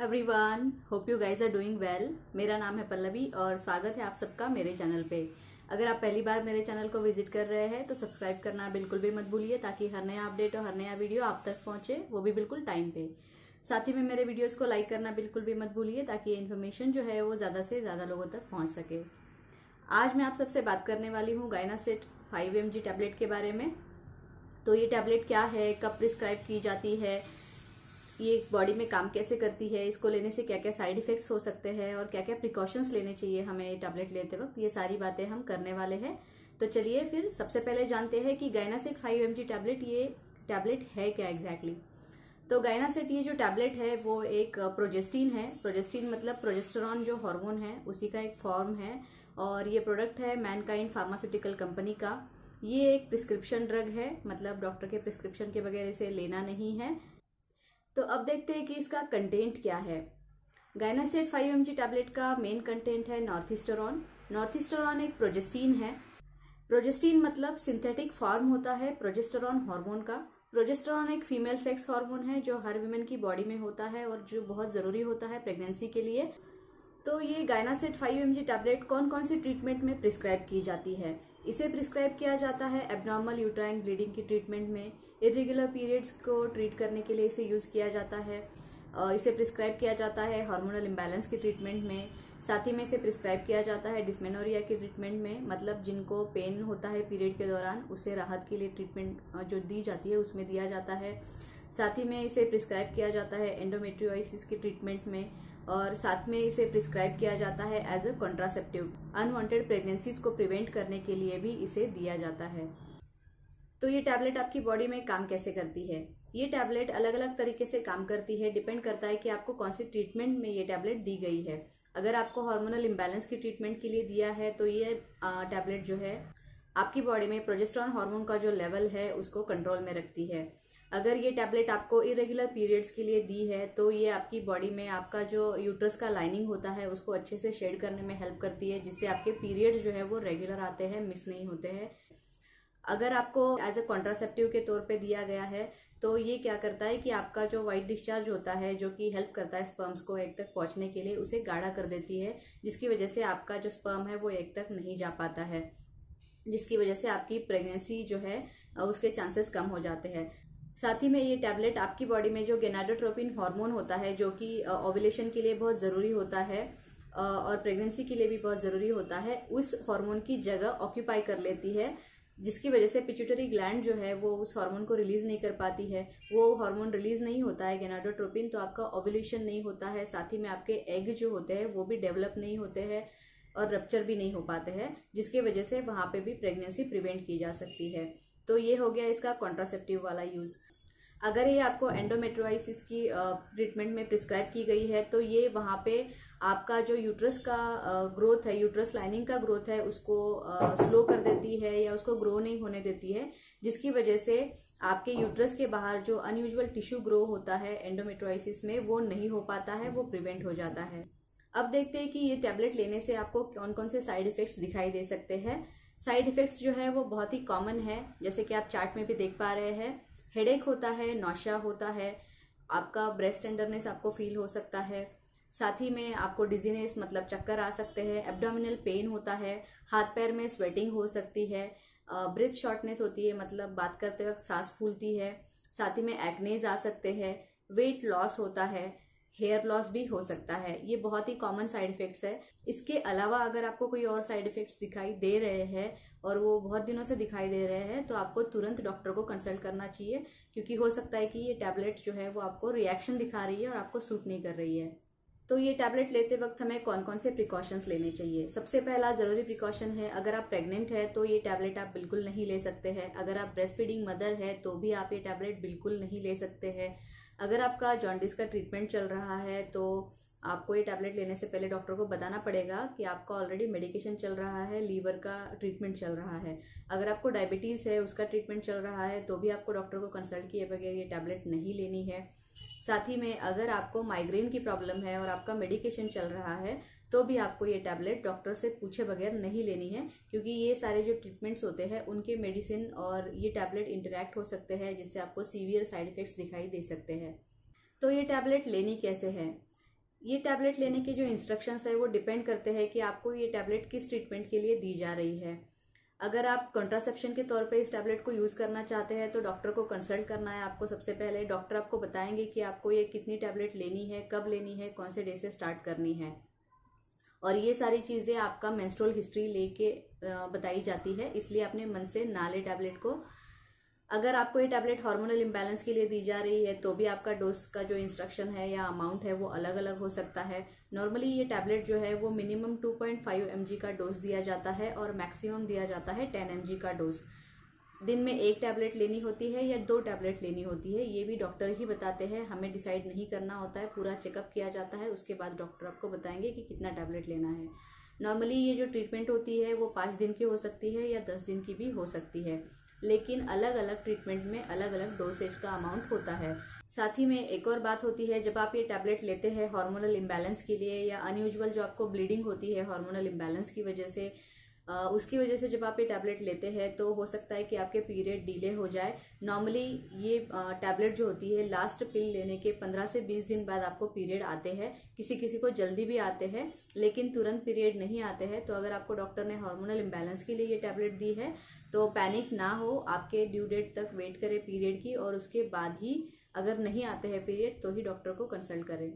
Everyone hope you guys are doing well मेरा नाम है पल्लवी और स्वागत है आप सबका मेरे चैनल पे। अगर आप पहली बार मेरे चैनल को विज़िट कर रहे हैं तो सब्सक्राइब करना बिल्कुल भी मत भूलिए, ताकि हर नया अपडेट और हर नया वीडियो आप तक पहुँचे, वो भी बिल्कुल टाइम पे। साथ ही में मेरे वीडियोस को लाइक करना बिल्कुल भी मत भूलिए, ताकि ये इन्फॉर्मेशन जो है, वो ज़्यादा से ज़्यादा लोगों तक पहुँच सके। आज मैं आप सबसे बात करने वाली हूँ गायनासेट फाइव एम टैबलेट के बारे में। तो ये टैबलेट क्या है, कब प्रिस्क्राइब की जाती है ये बॉडी में काम कैसे करती है, इसको लेने से क्या क्या साइड इफेक्ट्स हो सकते हैं और क्या क्या प्रिकॉशंस लेने चाहिए हमें ये टैबलेट लेते वक्त, ये सारी बातें हम करने वाले हैं। तो चलिए फिर सबसे पहले जानते हैं कि गायनासिट फाइव एम टैबलेट ये टैबलेट है क्या एग्जैक्टली? तो गायनासेट ये जो टैबलेट है, वो एक प्रोजेस्टीन है। प्रोजेस्टीन मतलब प्रोजेस्टेरॉन जो हार्मोन है, उसी का एक फॉर्म है और ये प्रोडक्ट है मैनकाइंड फार्मास्यूटिकल कंपनी का। ये एक प्रिस्क्रिप्शन ड्रग है मतलब डॉक्टर के प्रिस्क्रिप्शन के वगैरह से लेना नहीं है। तो अब देखते हैं कि इसका कंटेंट क्या है। गायनासेट फाइव एम टैबलेट का मेन कंटेंट है नॉर्थिस्टरॉन नॉर्थिस्टरॉन एक प्रोजेस्टीन है। प्रोजेस्टीन मतलब सिंथेटिक फॉर्म होता है प्रोजेस्टोरॉन हार्मोन का। प्रोजेस्टोरॉन एक फीमेल सेक्स हार्मोन है जो हर वीमेन की बॉडी में होता है और जो बहुत ज़रूरी होता है प्रेगनेंसी के लिए। तो ये गायनासेट फाइव एम टैबलेट कौन कौन सी ट्रीटमेंट में प्रिस्क्राइब की जाती है? इसे प्रिस्क्राइब किया जाता है एबनॉर्मल यूट्राइन ब्लीडिंग की ट्रीटमेंट में। इरेगुलर पीरियड्स को ट्रीट करने के लिए इसे यूज़ किया जाता है। इसे प्रिस्क्राइब किया जाता है हार्मोनल इम्बैलेंस की ट्रीटमेंट में। साथ ही में इसे प्रिस्क्राइब किया जाता है डिस्मेनोरिया की ट्रीटमेंट में। मतलब जिनको पेन होता है पीरियड के दौरान, उसे राहत के लिए ट्रीटमेंट जो दी जाती है उसमें दिया जाता है। साथ ही में इसे प्रिस्क्राइब किया जाता है एंडोमेट्रियोसिस की ट्रीटमेंट में। और साथ में इसे प्रिस्क्राइब किया जाता है as a contraceptive unwanted pregnancies को प्रिवेंट करने के लिए भी इसे दिया जाता है। तो ये टैबलेट आपकी बॉडी में काम कैसे करती है? ये टैबलेट अलग अलग तरीके से काम करती है डिपेंड करता है कि आपको कौन सी ट्रीटमेंट में ये टैबलेट दी गई है। अगर आपको हार्मोनल इम्बैलेंस की ट्रीटमेंट के लिए दिया है तो ये टैबलेट जो है, आपकी बॉडी में प्रोजेस्ट्रॉन हार्मोन का जो लेवल है, उसको कंट्रोल में रखती है। अगर ये टैबलेट आपको इरेगुलर पीरियड्स के लिए दी है तो ये आपकी बॉडी में आपका जो यूट्रस का लाइनिंग होता है, उसको अच्छे से शेड करने में हेल्प करती है, जिससे आपके पीरियड्स जो है वो रेगुलर आते हैं मिस नहीं होते हैं। अगर आपको एज ए कॉन्ट्रासेप्टिव के तौर पे दिया गया है तो ये क्या करता है कि आपका जो वाइट डिस्चार्ज होता है, जो कि हेल्प करता है स्पर्म्स को एक तक पहुँचने के लिए, उसे गाढ़ा कर देती है, जिसकी वजह से आपका जो स्पर्म है वो एक तक नहीं जा पाता है। जिसकी वजह से आपकी प्रेगनेंसी जो है, उसके चांसेस कम हो जाते हैं। साथ ही में ये टैबलेट आपकी बॉडी में जो गेनाडोट्रोपिन हार्मोन होता है, जो कि ओवुलेशन के लिए बहुत ज़रूरी होता है और प्रेगनेंसी के लिए भी बहुत ज़रूरी होता है, उस हार्मोन की जगह ऑक्यूपाई कर लेती है, जिसकी वजह से पिट्यूटरी ग्लैंड जो है वो उस हार्मोन को रिलीज़ नहीं कर पाती है। वो हार्मोन रिलीज़ नहीं होता है गेनाडोट्रोपिन तो आपका ओवुलेशन नहीं होता है, साथ ही में आपके एग जो होते हैं वो भी डेवलप नहीं होते हैं और रप्चर भी नहीं हो पाते हैं, जिसकी वजह से वहाँ पे भी प्रेगनेंसी प्रिवेंट की जा सकती है। तो ये हो गया इसका कॉन्ट्रासेप्टिव वाला यूज़ अगर ये आपको एंडोमेट्रोइसिस की ट्रीटमेंट में प्रिस्क्राइब की गई है तो ये वहाँ पे आपका जो यूट्रस का ग्रोथ है यूट्रस लाइनिंग का ग्रोथ है, उसको स्लो कर देती है या उसको ग्रो नहीं होने देती है, जिसकी वजह से आपके यूट्रस के बाहर जो अनयूजल टिश्यू ग्रो होता है एंडोमेट्रोइसिस में, वो नहीं हो पाता है, वो प्रिवेंट हो जाता है। अब देखते हैं कि ये टैबलेट लेने से आपको कौन कौन से साइड इफेक्ट्स दिखाई दे सकते हैं। साइड इफेक्ट्स जो है, वो बहुत ही कॉमन है, जैसे कि आप चार्ट में भी देख पा रहे हैं। हेडेक होता है नौशा होता है, आपका ब्रेस्ट टेंडरनेस आपको फील हो सकता है। साथ ही में आपको डिजीनेस मतलब चक्कर आ सकते हैं एब्डोमिनल पेन होता है, हाथ पैर में स्वेटिंग हो सकती है ब्रिथ शॉर्टनेस होती है मतलब बात करते वक्त सांस फूलती है, साथ ही में एक्नेज आ सकते हैं वेट लॉस होता है हेयर लॉस भी हो सकता है। ये बहुत ही कॉमन साइड इफेक्ट्स है। इसके अलावा अगर आपको कोई और साइड इफेक्ट्स दिखाई दे रहे हैं और वो बहुत दिनों से दिखाई दे रहे हैं तो आपको तुरंत डॉक्टर को कंसल्ट करना चाहिए, क्योंकि हो सकता है कि ये टैबलेट जो है वो आपको रिएक्शन दिखा रही है और आपको सूट नहीं कर रही है। तो ये टैबलेट लेते वक्त हमें कौन कौन से प्रिकॉशंस लेने चाहिए? सबसे पहला ज़रूरी प्रिकॉशन है, अगर आप प्रेग्नेंट है तो ये टैबलेट आप बिल्कुल नहीं ले सकते हैं। अगर आप ब्रेस्ट फीडिंग मदर है तो भी आप ये टैबलेट बिल्कुल नहीं ले सकते हैं। अगर आपका जॉन्डिस का ट्रीटमेंट चल रहा है तो आपको ये टैबलेट लेने से पहले डॉक्टर को बताना पड़ेगा कि आपका ऑलरेडी मेडिकेशन चल रहा है लीवर का ट्रीटमेंट चल रहा है। अगर आपको डायबिटीज़ है, उसका ट्रीटमेंट चल रहा है तो भी आपको डॉक्टर को कंसल्ट किए बगैर ये टैबलेट नहीं लेनी है। साथ ही में अगर आपको माइग्रेन की प्रॉब्लम है और आपका मेडिकेशन चल रहा है तो भी आपको ये टैबलेट डॉक्टर से पूछे बगैर नहीं लेनी है, क्योंकि ये सारे जो ट्रीटमेंट्स होते हैं, उनके मेडिसिन और ये टैबलेट इंटरेक्ट हो सकते हैं, जिससे आपको सीवियर साइड इफेक्ट्स दिखाई दे सकते हैं। तो ये टैबलेट लेनी कैसे है? ये टैबलेट लेने के जो इंस्ट्रक्शंस है, वो डिपेंड करते हैं कि आपको ये टैबलेट किस ट्रीटमेंट के लिए दी जा रही है। अगर आप कॉन्ट्रासेप्शन के तौर पे इस टैबलेट को यूज़ करना चाहते हैं तो डॉक्टर को कंसल्ट करना है आपको सबसे पहले। डॉक्टर आपको बताएँगे कि आपको ये कितनी टैबलेट लेनी है, कब लेनी है, कौन से डे से स्टार्ट करनी है। और ये सारी चीज़ें आपका मेंस्ट्रुअल हिस्ट्री लेके बताई जाती है, इसलिए अपने मन से नाले टैबलेट को अगर आपको ये टैबलेट हार्मोनल इम्बैलेंस के लिए दी जा रही है तो भी आपका डोज का जो इंस्ट्रक्शन है या अमाउंट है, वो अलग अलग हो सकता है। नॉर्मली ये टैबलेट जो है, वो मिनिमम 2.5 पॉइंट का डोज दिया जाता है और मैक्सिमम दिया जाता है 10 एम का डोज दिन में एक टैबलेट लेनी होती है या दो टैबलेट लेनी होती है, ये भी डॉक्टर ही बताते हैं। हमें डिसाइड नहीं करना होता है, पूरा चेकअप किया जाता है, उसके बाद डॉक्टर आपको बताएँगे कि कितना टैबलेट लेना है। नॉर्मली ये जो ट्रीटमेंट होती है, वो पाँच दिन की हो सकती है या दस दिन की भी हो सकती है। लेकिन अलग अलग ट्रीटमेंट में अलग अलग डोसेज का अमाउंट होता है। साथ ही में एक और बात होती है, जब आप ये टैबलेट लेते हैं हार्मोनल इम्बैलेंस के लिए या अनयूजल जो आपको ब्लीडिंग होती है हार्मोनल इम्बैलेंस की वजह से उसकी वजह से जब आप ये टैबलेट लेते हैं तो हो सकता है कि आपके पीरियड डिले हो जाए। नॉर्मली ये टैबलेट जो होती है लास्ट पिल लेने के 15 से 20 दिन बाद आपको पीरियड आते हैं। किसी किसी को जल्दी भी आते हैं, लेकिन तुरंत पीरियड नहीं आते हैं। तो अगर आपको डॉक्टर ने हार्मोनल इम्बैलेंस के लिए ये टैबलेट दी है तो पैनिक ना हो, आपके ड्यू डेट तक वेट करें पीरियड की, और उसके बाद ही अगर नहीं आते हैं पीरियड तो ही डॉक्टर को कंसल्ट करें।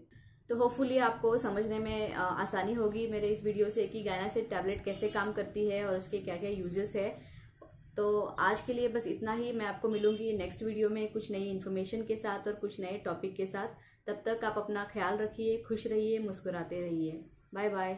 तो होपफुली आपको समझने में आसानी होगी मेरे इस वीडियो से कि गायना से टैबलेट कैसे काम करती है और उसके क्या क्या यूजेस है। तो आज के लिए बस इतना ही। मैं आपको मिलूँगी नेक्स्ट वीडियो में कुछ नई इन्फॉर्मेशन के साथ और कुछ नए टॉपिक के साथ। तब तक आप अपना ख्याल रखिए, खुश रहिए, मुस्कुराते रहिए। Bye bye